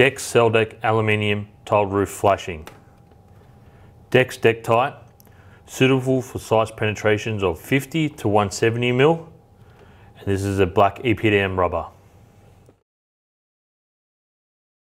Deks Seldek Aluminium Tiled Roof Flashing. Deks Deck Tight, suitable for size penetrations of 50 to 170 mil. And this is a black EPDM rubber.